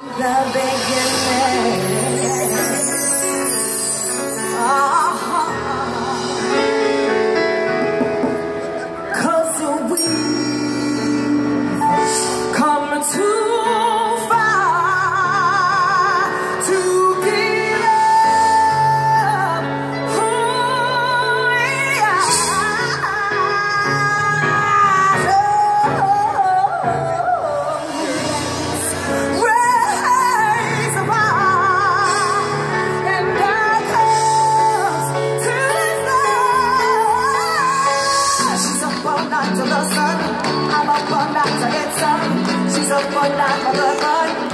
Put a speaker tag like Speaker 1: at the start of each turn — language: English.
Speaker 1: The beginning. I'm up all night to get some. She's up all night for the fun.